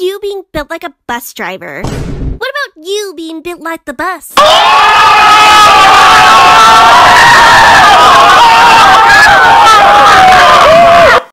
you being built like a bus driver? What about you being built like the bus?